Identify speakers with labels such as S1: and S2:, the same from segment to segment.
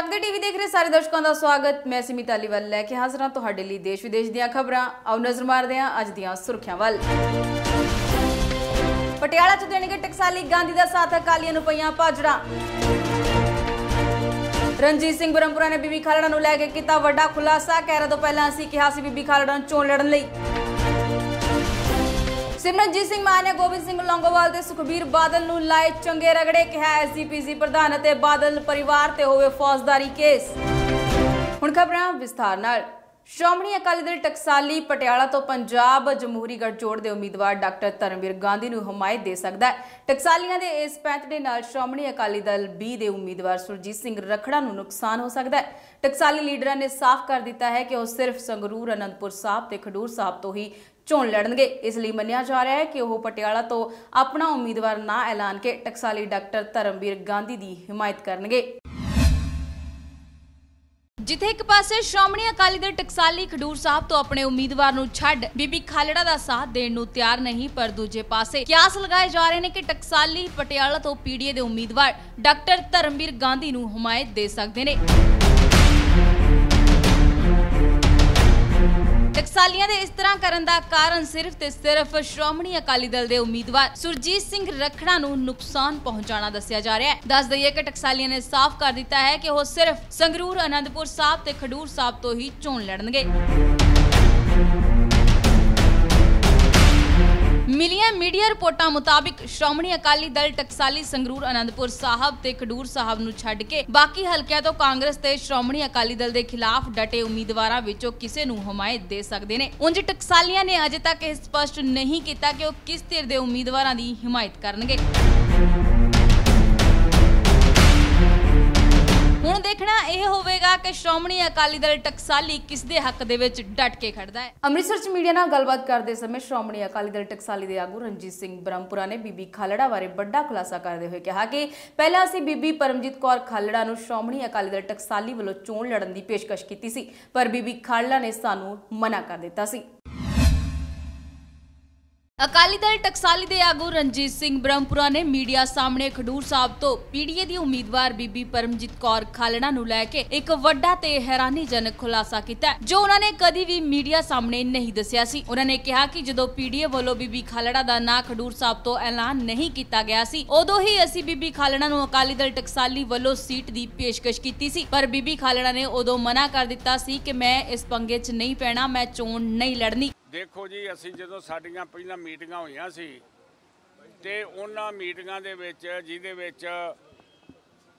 S1: ਚੱਕਦੇ ਟੀਵੀ ਦੇਖ ਰਹੇ ਸਾਰੇ ਦਰਸ਼ਕਾਂ ਦਾ ਸਵਾਗਤ। ਮੈਂ ਸਿਮੀ ਤਾਲੀਵਾਲ ਲੈ ਕੇ ਹਾਜ਼ਰ ਹਾਂ ਤੁਹਾਡੇ ਲਈ ਦੇਸ਼ ਵਿਦੇਸ਼ ਦੀਆਂ ਖਬਰਾਂ। ਆਓ ਨਜ਼ਰ ਮਾਰਦੇ ਹਾਂ ਅੱਜ ਦੀਆਂ ਸੁਰਖੀਆਂ ਵੱਲ। ਪਟਿਆਲਾ ਚ ਦੇਣਗੇ ਟਕਸਾਲੀ, ਗਾਂਧੀ ਦਾ ਸਾਥ, ਅਕਾਲੀਆਂ ਨੂੰ ਪਈਆਂ ਭਾਜੜਾਂ। ਰਣਜੀਤ ਸਿੰਘ ਬਰਮਪੁਰਾ ਨੇ ਬੀਬੀ ਖਾਲੜਾ ਨੂੰ ਲੈ ਕੇ ਕੀਤਾ ਵੱਡਾ ਖੁਲਾਸਾ। ਕਹਿਰਾ ਤੋਂ ਪਹਿਲਾਂ ਅਸੀਂ ਕਿਹਾ ਸੀ ਬੀਬੀ ਖਾਲੜਾ ਨੂੰ ਚੋਣ ਲੜਨ ਲਈ। ਸਿਮਰਨਜੀਤ ਸਿੰਘ ਮਾਨ ਨੇ ਗੋਬਿੰਦ ਸਿੰਘ ਲੌਂਗੋਵਾਲ ਤੇ ਸੁਖਬੀਰ ਬਾਦਲ ਨੂੰ ਲਾਏ ਚੰਗੇ ਰਗੜੇ ਕਿਹਾ ਐਸਜੀਪੀਸੀ ਪ੍ਰਧਾਨ ਅਤੇ ਬਾਦਲ ਪਰਿਵਾਰ ਤੇ ਹੋਵੇ ਫੌਜਦਾਰੀ ਕੇਸ। ਹੁਣ ਖਬਰਾਂ ਵਿਸਥਾਰ ਨਾਲ। ਸ਼੍ਰੋਮਣੀ ਅਕਾਲੀ ਦਲ ਟਕਸਾਲੀ ਪਟਿਆਲਾ ਤੋਂ ਪੰਜਾਬ ਜਮਹੂਰੀ ਗੱਠਜੋੜ ਦੇ ਉਮੀਦਵਾਰ ਡਾਕਟਰ ਧਰਮਵੀਰ ਗਾਂਧੀ ਨੂੰ ਹਮਾਇਤ ਦੇ ਸਕਦਾ ਹੈ। ਟਕਸਾਲੀਆਂ ਦੇ ਇਸ ਪੈਂਤੜੇ ਨਾਲ ਸ਼੍ਰੋਮਣੀ ਅਕਾਲੀ ਦਲ ਬੀ ਦੇ ਉਮੀਦਵਾਰ ਸੁਰਜੀਤ ਸਿੰਘ ਰਖੜਾ ਨੂੰ ਨੁਕਸਾਨ ਹੋ ਸਕਦਾ ਹੈ। ਟਕਸਾਲੀ ਲੀਡਰਾਂ ਨੇ ਸਾਫ਼ ਕਰ ਦਿੱਤਾ ਹੈ ਕਿ ਉਹ ਸਿਰਫ ਸੰਗਰੂਰ, ਅਨੰਦਪੁਰ ਸਾਹਿਬ ਤੇ ਖਡੂਰ ਸਾਹਿਬ ਤੋਂ ਹੀ ਚੋਣ ਲੜਨਗੇ। ਇਸ ਲਈ ਮੰਨਿਆ ਜਾ ਰਿਹਾ ਹੈ ਕਿ ਉਹ ਪਟਿਆਲਾ ਤੋਂ ਆਪਣਾ ਉਮੀਦਵਾਰ ਨਾ ਐਲਾਨ ਕੇ ਟਕਸਾਲੀ ਡਾਕਟਰ ਧਰਮਵੀਰ ਗਾਂਧੀ ਦੀ ਹਮਾਇਤ ਕਰਨਗੇ। ਜਿੱਥੇ ਇੱਕ ਪਾਸੇ ਸ਼੍ਰੋਮਣੀ ਅਕਾਲੀ ਦਲ ਟਕਸਾਲੀ ਖਡੂਰ ਸਾਹਿਬ ਤੋਂ ਆਪਣੇ ਉਮੀਦਵਾਰ ਨੂੰ ਛੱਡ ਬੀਬੀ ਖਾਲੜਾ ਦਾ ਸਾਥ ਦੇਣ ਨੂੰ ਤਿਆਰ ਨਹੀਂ, ਪਰ ਦੂਜੇ ਪਾਸੇ ਕਿਆਸ ਲਗਾਏ ਜਾ ਰਹੇ ਨੇ ਕਿ ਟਕਸਾਲੀ ਪਟਿਆਲਾ ਤੋਂ ਪੀਡੀਏ ਦੇ ਉਮੀਦਵਾਰ ਡਾਕਟਰ ਧਰਮਵੀਰ ਗਾਂਧੀ ਨੂੰ ਹਮਾਇਤ ਦੇ ਸਕਦੇ ਨੇ। ਟਕਸਾਲੀਆਂ ਦੇ ਇਸ ਤਰ੍ਹਾਂ ਕਰਨ ਦਾ ਕਾਰਨ ਸਿਰਫ ਤੇ ਸਿਰਫ ਸ਼੍ਰੋਮਣੀ ਅਕਾਲੀ ਦਲ ਦੇ ਉਮੀਦਵਾਰ ਸੁਰਜੀਤ ਸਿੰਘ ਰਖੜਾ ਨੂੰ ਨੁਕਸਾਨ ਪਹੁੰਚਾਉਣਾ ਦੱਸਿਆ ਜਾ ਰਿਹਾ ਹੈ। ਦੱਸ ਦਈਏ ਕਿ ਟਕਸਾਲੀਆਂ ਨੇ ਸਾਫ਼ ਕਰ ਦਿੱਤਾ ਹੈ ਕਿ ਉਹ ਸਿਰਫ ਸੰਗਰੂਰ, ਅਨੰਦਪੁਰ ਸਾਹਿਬ ਤੇ ਖਡੂਰ ਸਾਹਿਬ ਤੋਂ ਹੀ ਚੋਣ ਲੜਨਗੇ। ਮਿਲੀਆਂ ਮੀਡੀਆ ਰਿਪੋਰਟਾਂ ਮੁਤਾਬਿਕ ਸ਼੍ਰੋਮਣੀ ਅਕਾਲੀ ਦਲ ਟਕਸਾਲੀ ਸੰਗਰੂਰ ਅਨੰਦਪੁਰ ਸਾਹਿਬ ਤੇ ਖਡੂਰ ਸਾਹਿਬ ਨੂੰ ਛੱਡ ਕੇ ਬਾਕੀ ਹਲਕਿਆਂ ਤੋਂ ਕਾਂਗਰਸ ਤੇ ਸ਼੍ਰੋਮਣੀ ਅਕਾਲੀ ਦਲ ਦੇ ਖਿਲਾਫ ਡਟੇ ਉਮੀਦਵਾਰਾਂ ਵਿੱਚੋਂ ਕਿਸੇ ਨੂੰ ਹਮਾਇਤ ਦੇ ਸਕਦੇ ਨੇ। ਉਂਝ ਟਕਸਾਲੀਆਂ ਨੇ ਅਜੇ ਤੱਕ ਇਹ ਸਪਸ਼ਟ ਨਹੀਂ ਕੀਤਾ ਕਿ ਉਹ ਕਿਸ ਧਿਰ ਦੇ ਉਮੀਦਵਾਰਾਂ ਦੀ ਹਮਾਇਤ ਕਰਨਗੇ। ਹੁਣ ਦੇਖਣਾ ਇਹ ਹੋਵੇਗਾ ਕਿ ਸ਼੍ਰੋਮਣੀ ਅਕਾਲੀ ਦਲ ਟਕਸਾਲੀ ਕਿਸ ਦੇ ਹੱਕ ਦੇ ਵਿੱਚ ਡਟ ਕੇ ਖੜਦਾ ਹੈ। ਅੰਮ੍ਰਿਤਸਰ ਚ ਮੀਡੀਆ ਨਾਲ ਗੱਲਬਾਤ ਕਰਦੇ ਸਮੇਂ ਸ਼੍ਰੋਮਣੀ ਅਕਾਲੀ ਦਲ ਟਕਸਾਲੀ ਦੇ ਆਗੂ ਰਣਜੀਤ ਸਿੰਘ ਬ੍ਰਹਮਪੁਰਾ ਨੇ ਬੀਬੀ ਖਾਲੜਾ ਬਾਰੇ ਵੱਡਾ ਖੁਲਾਸਾ ਕਰਦੇ ਹੋਏ ਕਿਹਾ ਕਿ ਪਹਿਲਾਂ ਅਸੀਂ ਬੀਬੀ ਪਰਮਜੀਤ ਕੌਰ ਖਾਲੜਾ ਨੂੰ ਸ਼੍ਰੋਮਣੀ ਅਕਾਲੀ ਦਲ ਟਕਸਾਲੀ ਵੱਲੋਂ ਚੋਣ ਲੜਨ ਦੀ ਪੇਸ਼ਕਸ਼ ਕੀਤੀ ਸੀ, ਪਰ ਬੀਬੀ ਖਾਲੜਾ ਨੇ ਸਾਨੂੰ ਮਨਾ ਕਰ ਦਿੱਤਾ ਸੀ। ਅਕਾਲੀ ਦਲ ਟਕਸਾਲੀ ਦੇ ਆਗੂ ਰਣਜੀਤ ਸਿੰਘ ਬ੍ਰਹਮਪੁਰਾ ਨੇ ਮੀਡੀਆ ਸਾਹਮਣੇ ਖਡੂਰ ਸਾਹਿਬ ਤੋਂ ਪੀਡੀਏ ਦੀ ਉਮੀਦਵਾਰ ਬੀਬੀ ਪਰਮਜੀਤ ਕੌਰ ਖਾਲੜਾ ਨੂੰ ਲੈ ਕੇ ਇੱਕ ਵੱਡਾ ਤੇ ਹੈਰਾਨੀਜਨਕ ਖੁਲਾਸਾ ਕੀਤਾ ਜੋ ਉਹਨਾਂ ਨੇ ਕਦੀ ਵੀ ਮੀਡੀਆ ਸਾਹਮਣੇ ਨਹੀਂ ਦੱਸਿਆ ਸੀ। ਉਹਨਾਂ ਨੇ ਕਿਹਾ ਕਿ ਜਦੋਂ ਪੀਡੀਏ ਵੱਲੋਂ ਬੀਬੀ ਖਾਲੜਾ ਦਾ ਨਾਂ ਖਡੂਰ ਸਾਹਿਬ ਤੋਂ ਐਲਾਨ ਨਹੀਂ ਕੀਤਾ ਗਿਆ ਸੀ, ਉਦੋਂ ਹੀ ਅਸੀਂ ਬੀਬੀ ਖਾਲੜਾ ਨੂੰ ਅਕਾਲੀ ਦਲ ਟਕਸਾਲੀ ਵੱਲੋਂ ਸੀਟ ਦੀ ਪੇਸ਼ਕਸ਼ ਕੀਤੀ ਸੀ। ਪਰ ਬੀਬੀ ਖਾਲੜਾ ਨੇ ਉਦੋਂ ਮਨਾ ਕਰ ਦਿੱਤਾ ਸੀ ਕਿ ਮੈਂ ਇਸ ਪੰਗੇ 'ਚ ਨਹੀਂ ਪੈਣਾ, ਮੈਂ ਚੋਣ ਨਹੀਂ ਲੜਨੀ।
S2: ਦੇਖੋ ਜੀ, ਅਸੀਂ ਜਦੋਂ ਸਾਡੀਆਂ ਪਹਿਲਾਂ ਮੀਟਿੰਗਾਂ ਹੋਈਆਂ ਸੀ ਤੇ ਉਹਨਾਂ ਮੀਟਿੰਗਾਂ ਦੇ ਵਿੱਚ, ਜਿਹਦੇ ਵਿੱਚ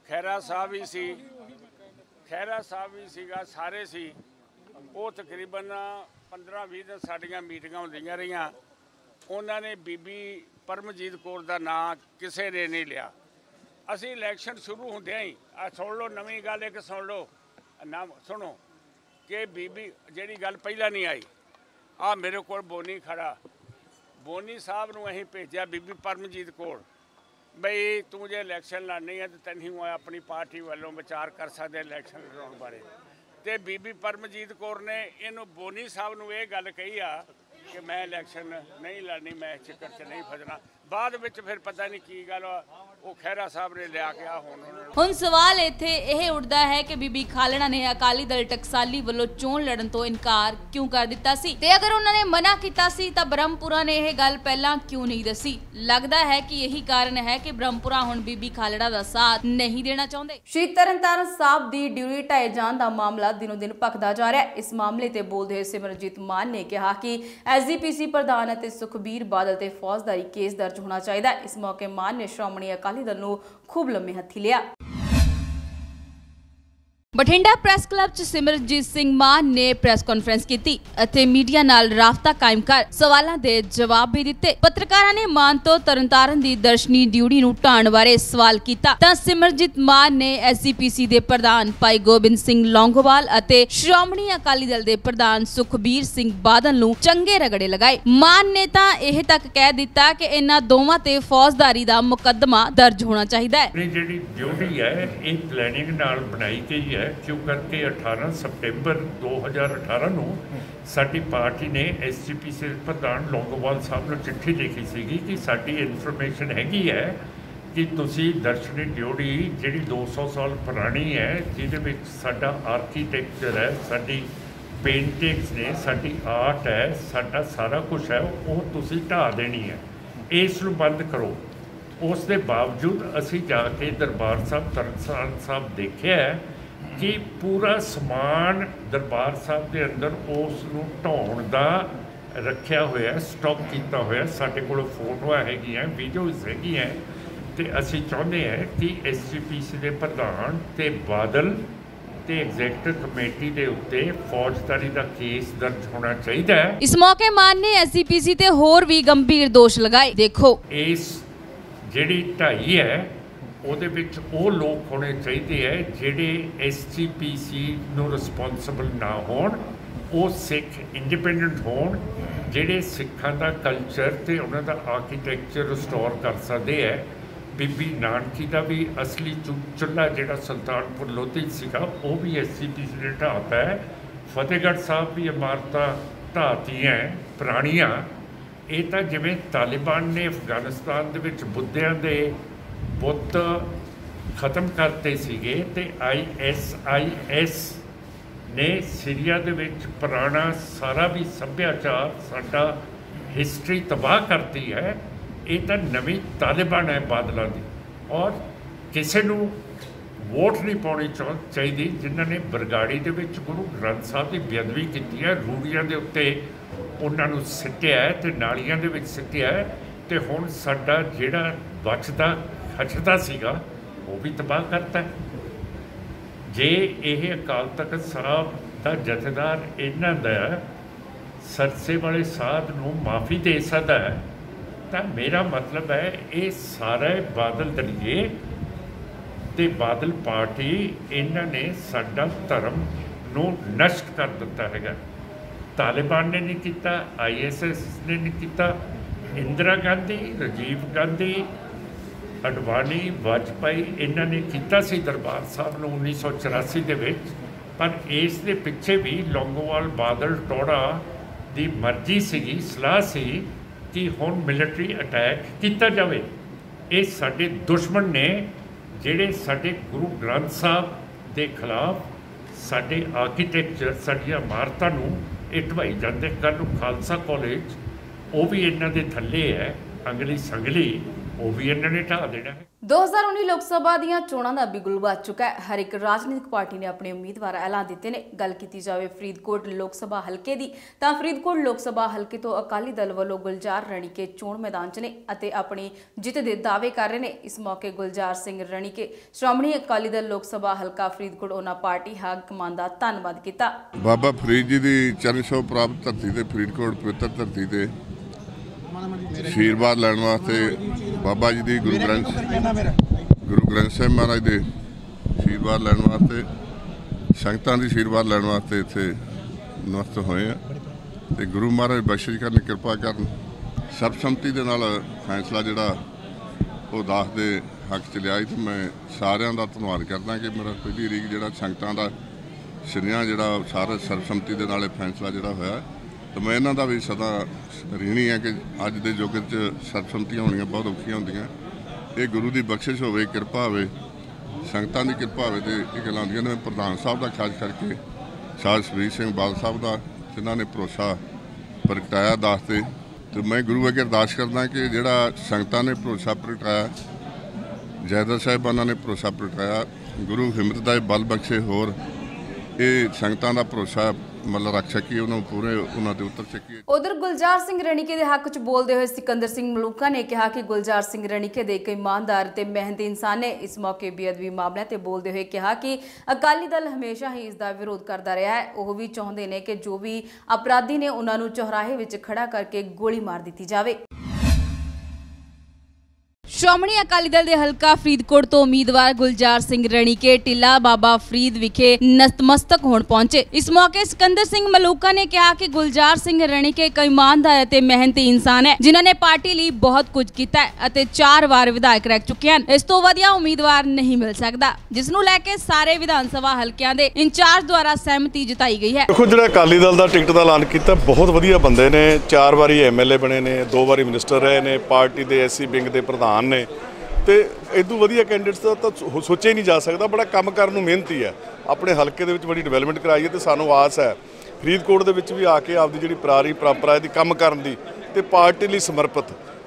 S2: ਖੈਰਾ ਸਾਹਿਬ ਵੀ ਸੀ ਖੈਰਾ ਸਾਹਿਬ ਵੀ ਸੀਗਾ, ਸਾਰੇ ਸੀ, ਉਹ ਤਕਰੀਬਨ 15-20 ਦਿਨ ਸਾਡੀਆਂ ਮੀਟਿੰਗਾਂ ਹੁੰਦੀਆਂ ਰਹੀਆਂ। ਉਹਨਾਂ ਨੇ ਬੀਬੀ ਪਰਮਜੀਤ ਕੌਰ ਦਾ ਨਾਂ ਕਿਸੇ ਨੇ ਨਹੀਂ ਲਿਆ। ਅਸੀਂ ਇਲੈਕਸ਼ਨ ਸ਼ੁਰੂ ਹੁੰਦਿਆਂ ਹੀ ਆ ਸੁਣ ਲਓ, ਨਵੀਂ ਗੱਲ ਇੱਕ ਸੁਣ ਲਓ। ਨਾ, ਸੁਣੋ, ਕਿ ਬੀਬੀ, ਜਿਹੜੀ ਗੱਲ ਪਹਿਲਾਂ ਨਹੀਂ ਆਈ ਆ ਮੇਰੇ ਕੋਲ ਬੋਨੀ ਖੜਾ। ਬੋਨੀ ਸਾਹਿਬ ਨੂੰ ਅਸੀਂ ਭੇਜਿਆ ਬੀਬੀ ਪਰਮਜੀਤ ਕੋਲ। ਬਈ ਤੂੰ ਜੇ ਇਲੈਕਸ਼ਨ ਲੜਨੀ ਹੈ ਤੇ ਤੈਨੂੰ ਆਪਣੀ ਪਾਰਟੀ ਵੱਲੋਂ ਵਿਚਾਰ ਕਰ ਸਕਦੇ ਇਲੈਕਸ਼ਨ ਲੜਾਉਣ ਬਾਰੇ। ਤੇ ਬੀਬੀ ਪਰਮਜੀਤ ਕੌਰ ਨੇ ਇਹਨੂੰ ਬੋਨੀ ਸਾਹਿਬ ਨੂੰ ਇਹ ਗੱਲ ਕਹੀ ਆ ਕਿ ਮੈਂ ਇਲੈਕਸ਼ਨ ਨਹੀਂ ਲੜਨੀ ਮੈਂ ਇਸ ਚੱਕਰ 'ਚ ਨਹੀਂ ਫਸਣਾ। ਬਾਅਦ ਵਿੱਚ ਫਿਰ ਪਤਾ ਨਹੀਂ ਕੀ ਗੱਲ ਆ, ਉਹ ਖਹਿਰਾ ਸਾਹਿਬ ਨੇ ਲਿਆ ਕੇ ਆ ਹੁਣ ਉਹਨਾਂ ਨੂੰ।
S1: ਹੁਣ ਸਵਾਲ ਇੱਥੇ ਇਹ ਉੱਠਦਾ ਹੈ ਕਿ ਬੀਬੀ ਖਾਲੜਾ ਨੇ ਅਕਾਲੀ ਦਲ ਟਕਸਾਲੀ ਵੱਲੋਂ ਚੋਣ ਲੜਨ ਤੋਂ ਇਨਕਾਰ ਕਿਉਂ ਕਰ ਦਿੱਤਾ ਸੀ? ਤੇ ਅਗਰ ਉਹਨਾਂ ਨੇ ਮਨਾ ਕੀਤਾ ਸੀ ਤਾਂ ਬ੍ਰਹਮਪੁਰਾ ਨੇ ਇਹ ਗੱਲ ਪਹਿਲਾਂ ਕਿਉਂ ਨਹੀਂ ਦੱਸੀ? ਲੱਗਦਾ ਹੈ ਕਿ ਇਹੀ ਕਾਰਨ ਹੈ ਕਿ ਬ੍ਰਹਮਪੁਰਾ ਹੁਣ ਬੀਬੀ ਖਾਲੜਾ ਦਾ ਸਾਥ ਨਹੀਂ ਦੇਣਾ ਚਾਹੁੰਦੇ। ਸ਼੍ਰੀ ਤਰਨਤਾਰਨ ਸਾਹਿਬ ਦੀ ਡਿਊਟੀ ਢਾਏ ਜਾਣ ਦਾ ਮਾਮਲਾ ਦਿਨੋ ਦਿਨ ਭਖਦਾ ਜਾ ਰਿਹਾ ਹੈ। ਇਸ ਮਾਮਲੇ ਤੇ ਬੋਲਦੇ ਹੋਏ ਸਿਮਰਜੀਤ ਮਾਨ ਨੇ ਕਿਹਾ ਕਿ ਐਸਜੀਪੀਸੀ ਪ੍ਰਧਾਨ ਅਤੇ ਸੁਖਬੀਰ ਬਾਦਲ ਤੇ ਫੌਜਦਾਰੀ ਕੇਸ ਦਰਜ ਹੋਣਾ ਚਾਹੀਦਾ। ਇਸ ਮੌਕੇ ਮਾਨ ਨੇ ਸ਼੍ਰੋਮਣੀ ਅਕਾਲੀ ਦਲ ਨੂੰ ਖੂਬ ਲੰਮੇ ਹੱਥੀ ਲਿਆ ਬਠਿੰਡਾ ਪ੍ਰੈਸ ਕਲੱਬ 'ਚ ਸਿਮਰਜੀਤ ਸਿੰਘ ਮਾਨ ਨੇ ਪ੍ਰੈਸ ਕਾਨਫਰੰਸ ਕੀਤੀ ਅਤੇ ਮੀਡੀਆ ਨਾਲ ਰਾਬਤਾ ਕਾਇਮ ਕਰ ਸਵਾਲਾਂ ਦੇ ਜਵਾਬ ਵੀ ਦਿੱਤੇ। ਪੱਤਰਕਾਰਾਂ ਨੇ ਮਾਨ ਤੋਂ ਤਰਨਤਾਰਨ ਦੀ ਦਰਸ਼ਨੀ ਡਿਊਟੀ ਨੂੰ ਢਾਣ ਬਾਰੇ ਸਵਾਲ ਕੀਤਾ। ਤਾਂ ਸਿਮਰਜੀਤ ਮਾਨ ਨੇ ਐਸਜੀਪੀਸੀ ਦੇ ਪ੍ਰਧਾਨ ਭਾਈ ਗੋਬਿੰਦ ਸਿੰਘ ਲੌਂਗੋਵਾਲ ਅਤੇ ਸ਼੍ਰੋਮਣੀ ਅਕਾਲੀ ਦਲ ਦੇ ਪ੍ਰਧਾਨ ਸੁਖਬੀਰ ਸਿੰਘ ਬਾਦਲ ਨੂੰ ਚੰਗੇ ਰਗੜੇ ਲਗਾਏ। ਮਾਨ ਨੇ ਤਾਂ ਇਹ ਤੱਕ ਕਹਿ ਦਿੱਤਾ ਕਿ ਇਹਨਾਂ ਦੋਵਾਂ ਤੇ ਫੌਜਦਾਰੀ ਦਾ ਮੁਕੱਦਮਾ ਦਰਜ ਹੋਣਾ ਚਾਹੀਦਾ ਹੈ।
S3: ਜਿਹੜੀ ਡਿਊਟੀ ਹੈ, ਇਹ ਪਲੈਨਿੰਗ ਨਾਲ ਬਣਾਈ ਗਈ ਹੈ। ਕਿਉਂ ਕਰਕੇ 18 ਸਪਟੈਂਬਰ 2018 ਨੂੰ ਸਾਡੀ ਪਾਰਟੀ ਨੇ ਐਸਜੀਪੀਸੀ ਪ੍ਰਧਾਨ ਲੌਂਗੋਵਾਲ ਸਾਹਿਬ ਨੂੰ ਚਿੱਠੀ ਲਿਖੀ ਸੀਗੀ ਕਿ ਸਾਡੀ ਇਨਫੋਰਮੇਸ਼ਨ ਹੈਗੀ ਹੈ ਕਿ ਤੁਸੀਂ ਦਰਸ਼ਨੀ ਡਿਊਟੀ ਜਿਹੜੀ 200 ਸਾਲ ਪੁਰਾਣੀ ਹੈ, ਜਿਹਦੇ ਵਿੱਚ ਸਾਡਾ ਆਰਕੀਟੈਕਚਰ ਹੈ, ਸਾਡੀ ਪੇਂਟਿੰਗਸ ਨੇ, ਸਾਡੀ ਆਰਟ ਹੈ, ਸਾਡਾ ਸਾਰਾ ਕੁਝ ਹੈ, ਉਹ ਤੁਸੀਂ ਢਾਹ ਦੇਣੀ ਹੈ। ਇਸ ਨੂੰ ਬੰਦ ਕਰੋ। ਉਸ ਦੇ ਬਾਵਜੂਦ ਅਸੀਂ ਜਾ ਕੇ ਦਰਬਾਰ ਸਾਹਿਬ ਤਰਨਸਾਰਨ ਸਾਹਿਬ ਦੇਖਿਆ ਕਿ ਪੂਰਾ ਸਮਾਨ ਦਰਬਾਰ ਸਾਹਿਬ ਦੇ ਅੰਦਰ ਉਸ ਨੂੰ ਢਾਉਣ ਦਾ ਰੱਖਿਆ ਹੋਇਆ ਸਟਾਕ ਕੀਤਾ ਹੋਇਆ ਸਾਡੇ ਕੋਲ ਫੋਟੋਆਂ ਹੈਗੀਆਂ ਵੀਡੀਓਜ਼ ਹੈਗੀਆਂ ਤੇ ਅਸੀਂ ਚਾਹੁੰਦੇ ਹਾਂ ਕਿ ਐਸਜੀਪੀਸੀ ਦੇ ਪ੍ਰਧਾਨ ਤੇ ਬਾਦਲ ਤੇ ਐਗਜ਼ੈਕਟਿਵ ਕਮੇਟੀ ਦੇ ਉੱਤੇ ਫੌਜਦਾਰੀ ਦਾ ਕੇਸ ਦਰਜ ਹੋਣਾ ਚਾਹੀਦਾ ਹੈ।
S1: ਇਸ ਮੌਕੇ ਮਾਨ ਨੇ ਐਸਜੀਪੀਸੀ ਤੇ ਹੋਰ ਵੀ ਗੰਭੀਰ ਦੋਸ਼ ਲਗਾਏ। ਦੇਖੋ।
S3: ਇਸ ਜਿਹੜੀ ਢਾਈ ਹੈ ਉਹਦੇ ਵਿੱਚ ਉਹ ਲੋਕ ਹੋਣੇ ਚਾਹੀਦੇ ਹੈ ਜਿਹੜੇ ਐਸਜੀਪੀਸੀ ਨੂੰ ਰਿਸਪੌਂਸਿਬਲ ਨਾ ਹੋਣ, ਉਹ ਸਿੱਖ ਇੰਡੀਪੈਂਡੈਂਟ ਹੋਣ, ਜਿਹੜੇ ਸਿੱਖਾਂ ਦਾ ਕਲਚਰ ਤੇ ਉਹਨਾਂ ਦਾ ਆਰਕੀਟੈਕਚਰ ਰਿਸਟੋਰ ਕਰ ਸਕਦੇ ਹੈ ਬੀਬੀ ਨਾਨਕੀ ਦਾ ਵੀ ਅਸਲੀ ਚੁ- ਚੁੱਲ੍ਹਾ ਜਿਹੜਾ ਸੁਲਤਾਨਪੁਰ ਲੋਧੀ ਸੀਗਾ, ਉਹ ਵੀ ਐਸਜੀਪੀਸੀ ਨੇ ਢਾਹਤਾ ਹੈ ਫਤਿਹਗੜ੍ਹ ਸਾਹਿਬ ਵੀ ਇਮਾਰਤਾਂ ਢਾਹਤੀਆਂ ਪੁਰਾਣੀਆਂ। ਇਹ ਤਾਂ ਜਿਵੇਂ ਤਾਲਿਬਾਨ ਨੇ ਅਫਗਾਨਿਸਤਾਨ ਦੇ ਵਿੱਚ ਬੁੱਧਿਆਂ ਦੇ ਬੁੱਤ ਖਤਮ ਕਰਤੇ ਸੀਗੇ ਤੇ ਆਈਐਸਆਈਐਸ ਨੇ ਸੀਰੀਆ ਦੇ ਵਿੱਚ ਪੁਰਾਣਾ ਸਾਰਾ ਵੀ ਸੱਭਿਆਚਾਰ, ਸਾਡਾ ਹਿਸਟਰੀ ਤਬਾਹ ਕਰਤੀ ਹੈ। ਇਹ ਤਾਂ ਨਵੀਂ ਤਾਲਿਬਾਨ ਹੈ ਬਾਦਲਾਂ ਦੀ। ਔਰ ਕਿਸੇ ਨੂੰ ਵੋਟ ਨਹੀਂ ਪਾਉਣੀ ਚਾਹ- ਚਾਹੀਦੀ, ਜਿਨ੍ਹਾਂ ਨੇ ਬਰਗਾੜੀ ਦੇ ਵਿੱਚ ਗੁਰੂ ਗ੍ਰੰਥ ਸਾਹਿਬ ਦੀ ਬੇਅਦਬੀ ਕੀਤੀ ਹੈ, ਰੂੜੀਆਂ ਦੇ ਉੱਤੇ ਉਹਨਾਂ ਨੂੰ ਸਿੱਟਿਆ ਹੈ ਤੇ ਨਾਲੀਆਂ ਦੇ ਵਿੱਚ ਸਿੱਟਿਆ ਹੈ ਤੇ ਹੁਣ ਸਾਡਾ ਜਿਹੜਾ ਬਚਦਾ ਖੱਟਦਾ ਸੀਗਾ, ਉਹ ਵੀ ਤਬਾਹ ਕਰਤਾ। ਜੇ ਇਹ ਅਕਾਲ ਤਖਤ ਸਾਹਿਬ ਦਾ ਜਥੇਦਾਰ ਇਹਨਾਂ ਦਾ ਸਰਸੇ ਵਾਲੇ ਸਾਧ ਨੂੰ ਮਾਫੀ ਦੇ ਸਕਦਾ ਹੈ, ਤਾਂ ਮੇਰਾ ਮਤਲਬ ਹੈ ਇਹ ਸਾਰੇ ਬਾਦਲ ਦਲੀਏ ਤੇ ਬਾਦਲ ਪਾਰਟੀ ਇਹਨਾਂ ਨੇ ਸਾਡਾ ਧਰਮ ਨੂੰ ਨਸ਼ਟ ਕਰ ਦਿੱਤਾ ਹੈਗਾ। ਤਾਲਿਬਾਨ ਨੇ ਨਹੀਂ ਕੀਤਾ ਆਈਐਸਐਸ ਨੇ ਨਹੀਂ ਕੀਤਾ, ਇੰਦਰਾ ਗਾਂਧੀ, ਰਾਜੀਵ ਗਾਂਧੀ ਅਡਵਾਨੀ ਵਾਜਪਾਈ ਇਹਨਾਂ ਨੇ ਕੀਤਾ ਸੀ ਦਰਬਾਰ ਸਾਹਿਬ ਨੂੰ 1984 ਦੇ ਵਿੱਚ, ਪਰ ਇਸ ਦੇ ਪਿੱਛੇ ਵੀ ਲੌਂਗੋਵਾਲ ਬਾਦਲ ਟੋੜਾ ਦੀ ਮਰਜ਼ੀ ਸੀਗੀ, ਸਲਾਹ ਸੀ ਕਿ ਹੁਣ ਮਿਲਟਰੀ ਅਟੈਕ ਕੀਤਾ ਜਾਵੇ। ਇਹ ਸਾਡੇ ਦੁਸ਼ਮਣ ਨੇ, ਜਿਹੜੇ ਸਾਡੇ ਗੁਰੂ ਗ੍ਰੰਥ ਸਾਹਿਬ ਦੇ ਖਿਲਾਫ ਸਾਡੇ ਆਰਕੀਟੈਕਚਰ ਸਾਡੀਆਂ ਇਮਾਰਤਾਂ ਨੂੰ ਇਹ ਜਾਂਦੇ, ਕੱਲ੍ਹ ਨੂੰ ਖਾਲਸਾ ਕਾਲਜ, ਉਹ ਵੀ ਇਹਨਾਂ ਦੇ ਥੱਲੇ ਹੈ, ਅੰਗਲੀ ਸੰਗਲੀ। ਉਹ ਵੀ ਇਹਨਾਂ ਨੇ ਢਾਹ ਦੇਣਾ ਹੈ।
S1: 2019 ਲੋਕ ਸਭਾ ਦੀਆਂ ਚੋਣਾਂ ਦਾ ਬਿਗੁਲ ਵੱਜ ਚੁੱਕਾ ਹੈ। ਹਰ ਇੱਕ ਰਾਜਨੀਤਿਕ ਪਾਰਟੀ ਨੇ ਆਪਣੇ ਉਮੀਦਵਾਰ ਐਲਾਨ ਦਿੱਤੇ ਨੇ। ਗੱਲ ਕੀਤੀ ਜਾਵੇ ਫਰੀਦਕੋਟ ਲੋਕ ਸਭਾ ਹਲਕੇ ਦੀ ਤਾਂ ਫਰੀਦਕੋਟ ਲੋਕ ਸਭਾ ਹਲਕੇ ਤੋਂ ਅਕਾਲੀ ਦਲ ਵੱਲੋਂ ਗੁਲਜ਼ਾਰ ਰਣੀਕੇ ਚੋਣ ਮੈਦਾਨ 'ਚ ਨੇ ਅਤੇ ਆਪਣੀ ਜਿੱਤ ਦੇ ਦਾਅਵੇ ਕਰ ਰਹੇ ਨੇ। ਇਸ ਮੌਕੇ ਗੁਲਜ਼ਾਰ ਸਿੰਘ ਰਣੀਕੇ ਸ਼੍ਰੋਮਣੀ ਅਕਾਲੀ ਦਲ ਲੋਕ ਸਭਾ ਹਲਕਾ ਫਰੀਦਕੋਟ ਉਹਨਾਂ ਪਾਰਟੀ ਹਾਕਮਾਨ ਦਾ ਧੰਨਵਾਦ ਕੀਤਾ।
S4: ਬਾਬਾ ਫਰੀਦ ਜੀ ਦੀ ਚਰਨ ਛੋਹ ਪ੍ਰਾਪਤ ਧਰਤੀ ਤੇ ਫਰੀਦਕੋਟ ਪਵਿੱਤਰ ਧਰਤੀ ਤੇ ਆਸ਼ੀਰਵਾਦ ਲੈਣ ਵਾਸਤੇ ਬਾਬਾ ਜੀ ਦੀ ਗੁਰੂ ਗ੍ਰੰਥ ਗੁਰੂ ਗ੍ਰੰਥ ਸਾਹਿਬ ਮਹਾਰਾਜ ਦੇ ਆਸ਼ੀਰਵਾਦ ਲੈਣ ਵਾਸਤੇ ਸੰਗਤਾਂ ਦੀ ਆਸ਼ੀਰਵਾਦ ਲੈਣ ਵਾਸਤੇ ਇੱਥੇ ਨਮਸਤ ਹੋਏ ਆ। ਤੇ ਗੁਰੂ ਮਹਾਰਾਜ ਬਖਸ਼ਿਸ਼ ਕਰਨ ਕਿਰਪਾ ਕਰਨ ਸਰਬਸੰਮਤੀ ਦੇ ਨਾਲ ਫੈਸਲਾ ਜਿਹੜਾ ਉਹ ਦਾਸ ਦੇ ਹੱਕ ਚ ਲਿਆ ਸੀ ਤੇ ਮੈਂ ਸਾਰਿਆਂ ਦਾ ਧੰਨਵਾਦ ਕਰਦਾ ਕਿ ਮੇਰਾ ਪਹਿਲੀ ਰੀਕ ਜਿਹੜਾ ਸੰਗਤਾਂ ਦਾ ਸੁਨੇਹਾ ਜਿਹੜਾ ਸਾਰੇ ਸਰਬਸੰਮਤੀ ਦੇ ਨਾਲ ਇਹ ਫੈਸਲਾ ਜਿਹੜਾ ਹੋਇਆ। ਤੇ ਮੈਂ ਇਹਨਾਂ ਦਾ ਵੀ ਸਦਾ ਰੀਣੀ ਹੈ ਕਿ ਅੱਜ ਦੇ ਯੁੱਗ 'ਚ ਸਰਬਸੰਮਤੀਆਂ ਹੋਣੀਆਂ ਬਹੁਤ ਔਖੀਆਂ ਹੁੰਦੀਆਂ। ਇਹ ਗੁਰੂ ਦੀ ਬਖਸ਼ਿਸ਼ ਹੋਵੇ, ਕਿਰਪਾ ਹੋਵੇ, ਸੰਗਤਾਂ ਦੀ ਕਿਰਪਾ ਹੋਵੇ ਤੇ ਇਹ ਗੱਲਾਂ ਹੁੰਦੀਆਂ ਨੇ। ਪ੍ਰਧਾਨ ਸਾਹਿਬ ਦਾ ਖਾਸ ਕਰਕੇ, ਸਾਧ ਸੁਖਬੀਰ ਸਿੰਘ ਬਾਦਲ ਸਾਹਿਬ ਦਾ, ਜਿਨ੍ਹਾਂ ਨੇ ਭਰੋਸਾ ਪ੍ਰਗਟਾਇਆ ਦਾਸ ਤੇ। ਤੇ ਮੈਂ ਗੁਰੂ ਅੱਗੇ ਅਰਦਾਸ ਕਰਦਾ ਕਿ ਜਿਹੜਾ ਸੰਗਤਾਂ ਨੇ ਭਰੋਸਾ ਪ੍ਰਗਟਾਇਆ, ਜੈਦਰ ਸਾਹਿਬਾਨਾਂ ਨੇ ਭਰੋਸਾ ਪ੍ਰਗਟਾਇਆ, ਗੁਰੂ ਹਿੰਮਤ ਦਾ ਬਲ ਬਖਸ਼ੇ ਹੋਰ, ਇਹ ਸੰਗਤਾਂ ਦਾ ਭਰੋਸਾ ਮਤਲਬ ਰੱਖ ਸਕੀਏ ਉਹਨੂੰ ਪੂਰੇ ਉਹਨਾਂ ਦੇ ਉੱਤਰ ਸਕੀਏ
S1: ਉਧਰ ਗੁਲਜ਼ਾਰ ਸਿੰਘ ਰਣੀਕੇ ਦੇ ਹੱਕ 'ਚ ਬੋਲਦੇ ਹੋਏ ਸਿਕੰਦਰ ਸਿੰਘ ਮਲੂਕਾ ਨੇ ਕਿਹਾ ਕਿ ਗੁਲਜ਼ਾਰ ਸਿੰਘ ਰਣੀਕੇ ਦੇ ਇੱਕ ਇਮਾਨਦਾਰ ਤੇ ਮਿਹਨਤੀ ਇਨਸਾਨ ਨੇ ਇਸ ਮੌਕੇ ਬੇਅਦਬੀ ਮਾਮਲਿਆਂ ਤੇ ਬੋਲਦੇ ਹੋਏ ਕਿਹਾ ਕਿ ਅਕਾਲੀ ਦਲ ਹਮੇਸ਼ਾ ਹੀ ਇਸ ਦਾ ਵਿਰੋਧ ਕਰਦਾ ਰਿਹਾ ਹੈ। ਉਹ ਵੀ ਚਾਹੁੰਦੇ ਨੇ ਕਿ ਜੋ ਵੀ ਅਪਰਾਧੀ ਨੇ ਉਹਨਾਂ ਨੂੰ ਚੌਰਾਹੇ ਵਿੱਚ ਖੜਾ ਕਰਕੇ ਗੋਲੀ ਮਾਰ ਦਿੱਤੀ ਜਾਵੇ। ਸ਼੍ਰੋਮਣੀ ਅਕਾਲੀ ਦਲ ਦੇ ਹਲਕਾ ਫਰੀਦਕੋਟ ਤੋਂ ਉਮੀਦਵਾਰ ਗੁਲਜ਼ਾਰ ਸਿੰਘ ਰਣੀਕੇ ਟਿੱਲਾ ਬਾਬਾ ਫਰੀਦ ਵਿਖੇ ਨਤਮਸਤਕ ਹੋਣ ਪਹੁੰਚੇ। ਇਸ ਮੌਕੇ ਸਿਕੰਦਰ ਸਿੰਘ ਮਲੂਕਾ ਨੇ ਕਿਹਾ ਕਿ ਗੁਲਜ਼ਾਰ ਸਿੰਘ ਰਣੀਕੇ ਇੱਕ ਇਮਾਨਦਾਰ ਅਤੇ ਮਿਹਨਤੀ ਇਨਸਾਨ ਹੈ, ਜਿਨ੍ਹਾਂ ਨੇ ਪਾਰਟੀ ਲਈ ਬਹੁਤ ਕੁਝ ਕੀਤਾ ਹੈ ਅਤੇ ਚਾਰ ਵਾਰ ਵਿਧਾਇਕ ਰਹਿ ਚੁੱਕੇ ਹਨ। ਇਸ ਤੋਂ ਵਧੀਆ ਉਮੀਦਵਾਰ ਨਹੀਂ ਮਿਲ ਸਕਦਾ, ਜਿਸ ਨੂੰ ਲੈ ਕੇ ਸਾਰੇ ਵਿਧਾਨ ਸਭਾ ਹਲਕਿਆਂ ਦੇ ਇੰਚਾਰਜ ਦੁਆਰਾ ਸਹਿਮਤੀ ਜਤਾਈ ਗਈ ਹੈ।
S5: ਦੇਖੋ, ਜਿਹੜਾ ਅਕਾਲੀ ਦਲ ਦਾ ਟਿਕਟ ਦਾ ਐਲਾਨ ਕੀਤਾ, ਬਹੁਤ ਵਧੀਆ ਬੰਦੇ ਨੇ। ਚਾਰ ਵਾਰੀ ਐਮਐਲਏ ਬਣੇ ਨੇ, ਦੋ ਵਾਰੀ ਮਿਨਿਸਟਰ ਰਹੇ ਨੇ, ਪਾਰਟੀ ਦੇ ਐਸਸੀ ਵਿੰਗ ਦੇ ਪ੍ਰਧਾਨ ਨੇ। ਤੇ ਇਦੋਂ ਵਧੀਆ ਕੈਂਡੀਡੇਟਸ ਦਾ ਤਾਂ ਸੋਚਿਆ ਹੀ ਨਹੀਂ ਜਾ ਸਕਦਾ। ਬੜਾ ਕੰਮ ਕਰਨ ਨੂੰ ਮਿਹਨਤੀ ਹੈ। ਆਪਣੇ ਹਲਕੇ ਦੇ ਵਿੱਚ ਬੜੀ ਡਿਵੈਲਪਮੈਂਟ ਕਰਾਈ ਹੈ ਤੇ ਸਾਨੂੰ ਆਸ ਹੈ। ਫਰੀਦਕੋਟ ਦੇ ਵਿੱਚ ਵੀ ਆ ਕੇ ਆਪਦੀ ਜਿਹੜੀ ਪ੍ਰਾਰੀ ਪਰੰਪਰਾ ਦੀ ਕੰਮ ਕਰਨ ਦੀ ਤੇ ਪਾਰਟੀ ਲਈ ਸਮਰਪਿਤ।